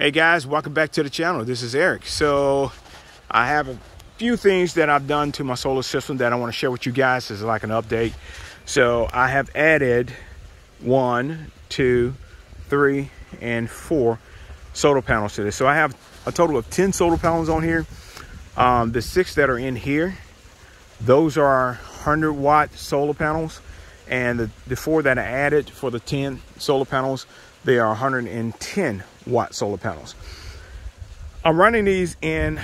Hey guys, welcome back to the channel. This is Eric. So I have a few things that I've done to my solar system that I want to share with you guys as like an update. So I have added one, two, three, and four solar panels to this. So I have a total of 10 solar panels on here. Um, the six that are in here, those are 100 watt solar panels. And the, the four that I added for the 10 solar panels, they are 110 watt solar panels. I'm running these in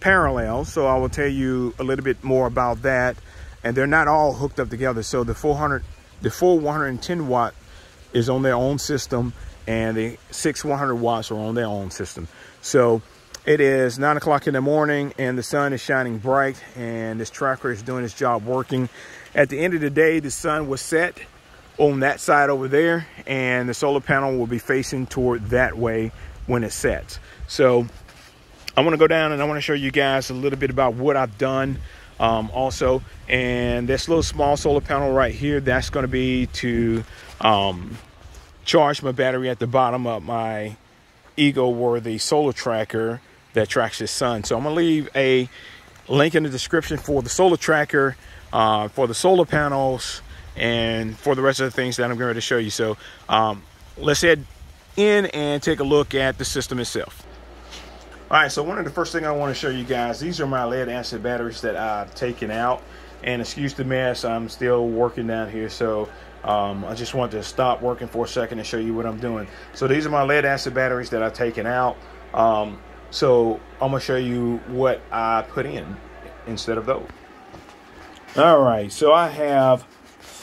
parallel, so I will tell you a little bit more about that. And they're not all hooked up together. So the 400, the full 110 watt is on their own system and the six 100 watts are on their own system. So it is nine o'clock in the morning and the sun is shining bright and this tracker is doing its job working. At the end of the day, the sun was set on that side over there and the solar panel will be facing toward that way when it sets. So I want to go down and I want to show you guys a little bit about what I've done um, also. And this little small solar panel right here, that's going to be to um, charge my battery at the bottom of my Eco Worthy solar tracker that tracks the sun. So I'm going to leave a link in the description for the solar tracker, uh, for the solar panels, and for the rest of the things that I'm going to show you. So um, let's head in and take a look at the system itself. All right, so one of the first thing I want to show you guys, these are my lead acid batteries that I've taken out. And excuse the mess, I'm still working down here. So um, I just want to stop working for a second and show you what I'm doing. So these are my lead acid batteries that I've taken out. Um, so I'm gonna show you what I put in instead of those. All right, so I have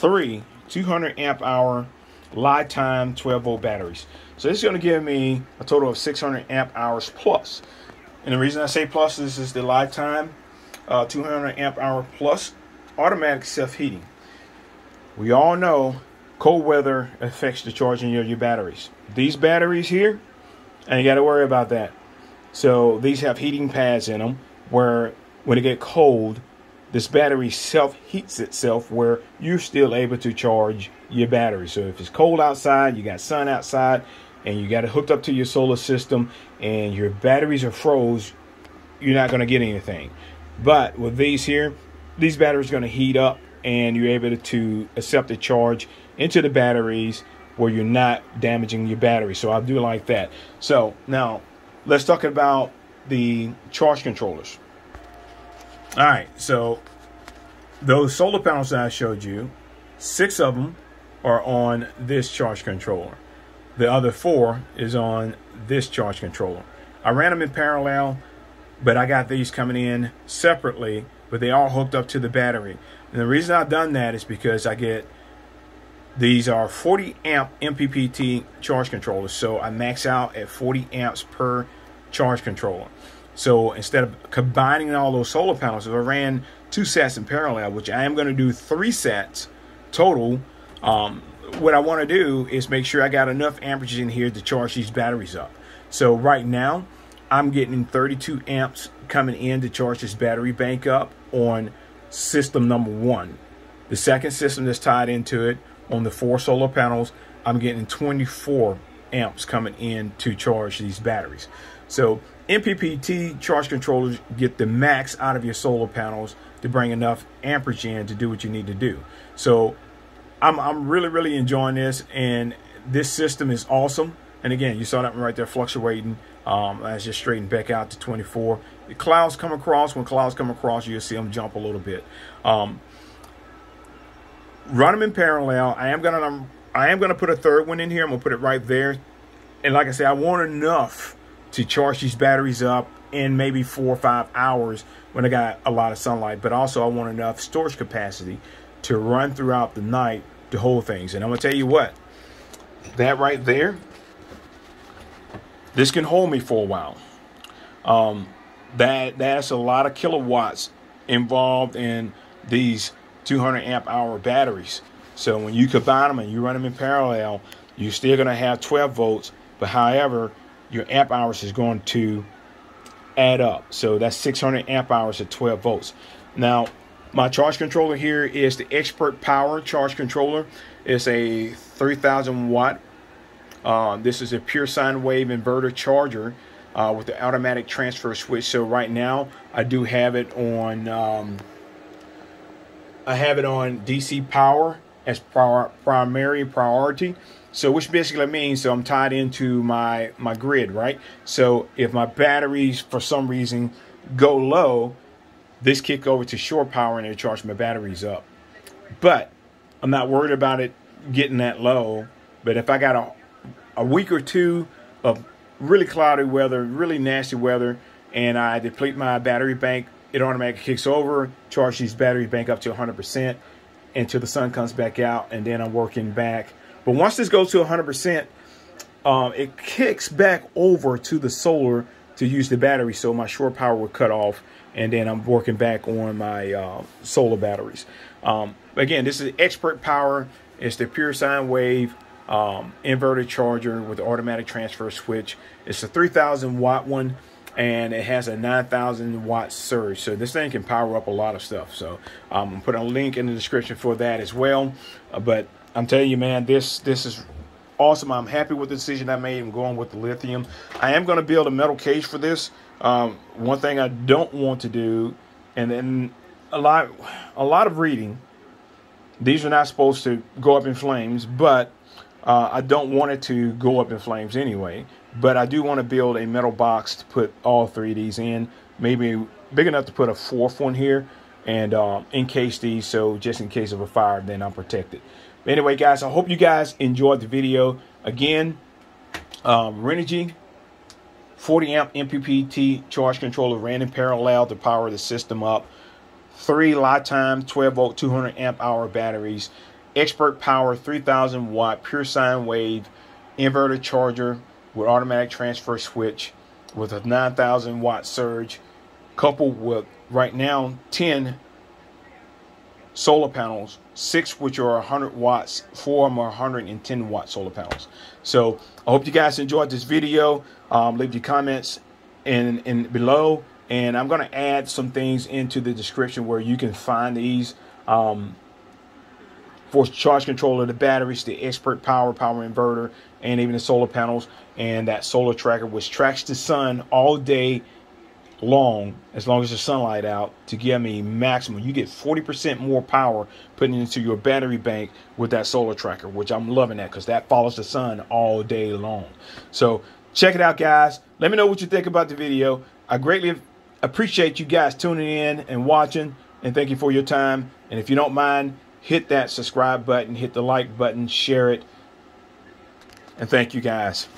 three 200 amp hour LiTime 12 volt batteries. So this is going to give me a total of 600 amp hours plus. And the reason I say plus is, is the LiTime uh, 200 amp hour plus automatic self heating. We all know cold weather affects the charging of your batteries. These batteries here, and you got to worry about that. So these have heating pads in them where when it get cold, this battery self heats itself where you're still able to charge your battery. So if it's cold outside, you got sun outside, and you got it hooked up to your solar system, and your batteries are froze, you're not going to get anything. But with these here, these batteries are going to heat up, and you're able to accept the charge into the batteries where you're not damaging your battery. So I do like that. So now let's talk about the charge controllers. All right, so those solar panels that I showed you, six of them are on this charge controller. The other four is on this charge controller. I ran them in parallel, but I got these coming in separately, but they all hooked up to the battery. And the reason I've done that is because I get these are 40 amp MPPT charge controllers, so I max out at 40 amps per charge controller. So instead of combining all those solar panels, if I ran two sets in parallel, which I am going to do three sets total, um, what I want to do is make sure I got enough amperage in here to charge these batteries up. So right now, I'm getting 32 amps coming in to charge this battery bank up on system number one. The second system that's tied into it on the four solar panels, I'm getting 24 amps coming in to charge these batteries. So MPPT charge controllers get the max out of your solar panels to bring enough amperage in to do what you need to do. So I'm, I'm really, really enjoying this. And this system is awesome. And again, you saw that one right there fluctuating. Um, I just straightened back out to 24. The clouds come across. When clouds come across, you'll see them jump a little bit. Um, run them in parallel. I am gonna I am gonna put a third one in here. I'm gonna put it right there. And like I said, I want enough to charge these batteries up in maybe four or five hours when I got a lot of sunlight. But also I want enough storage capacity to run throughout the night to hold things. And I'm gonna tell you what, that right there, this can hold me for a while. Um, that that's a lot of kilowatts involved in these 200 amp hour batteries. So when you combine them and you run them in parallel, you're still gonna have 12 volts. But however, your amp hours is going to add up. So that's 600 amp hours at 12 volts. Now, my charge controller here is the Expert Power charge controller. It's a 3000 watt Uh, this is a pure sine wave inverter charger uh, with the automatic transfer switch. So right now I do have it on. Um, I have it on DC power as primary priority. So which basically means so I'm tied into my my grid, right? So if my batteries for some reason go low, this kick over to shore power and it charge my batteries up. But I'm not worried about it getting that low. But if I got a a week or two of really cloudy weather, really nasty weather, and I deplete my battery bank, it automatically kicks over, charge these battery bank up to 100% until the sun comes back out, and then I'm working back. But once this goes to 100%, um, it kicks back over to the solar to use the battery, so my shore power will cut off, and then I'm working back on my uh, solar batteries. Um, again, this is expert power. It's the pure sine wave um, inverter charger with automatic transfer switch. It's a 3,000 watt one and it has a 9,000 watt surge. So this thing can power up a lot of stuff. So I'm gonna put a link in the description for that as well. Uh, but I'm telling you, man, this this is awesome. I'm happy with the decision I made. I'm going with the lithium. I am going to build a metal cage for this. Um, one thing I don't want to do, and then a lot, a lot of reading. These are not supposed to go up in flames, but uh, I don't want it to go up in flames anyway, but I do want to build a metal box to put all three of these in. Maybe big enough to put a fourth one here and um, encase these so just in case of a fire, then I'm protected. But anyway, guys, I hope you guys enjoyed the video. Again, um, Renogy 40 amp MPPT charge controller ran in parallel to power the system up. Three LiTime 12 volt 200 amp hour batteries. Expert Power 3000 watt pure sine wave inverter charger with automatic transfer switch with a 9000 watt surge coupled with right now 10 solar panels, six which are 100 watts, four of them are 110 watt solar panels. So I hope you guys enjoyed this video. Um, leave your comments in, in below and I'm going to add some things into the description where you can find these um, for charge controller, the batteries, the expert power, power inverter, and even the solar panels, and that solar tracker, which tracks the sun all day long, as long as there's sunlight out, to give me maximum. You get 40% more power putting into your battery bank with that solar tracker, which I'm loving that because that follows the sun all day long. So check it out, guys. Let me know what you think about the video. I greatly appreciate you guys tuning in and watching, and thank you for your time. And if you don't mind, hit that subscribe button, hit the like button, share it. And thank you guys.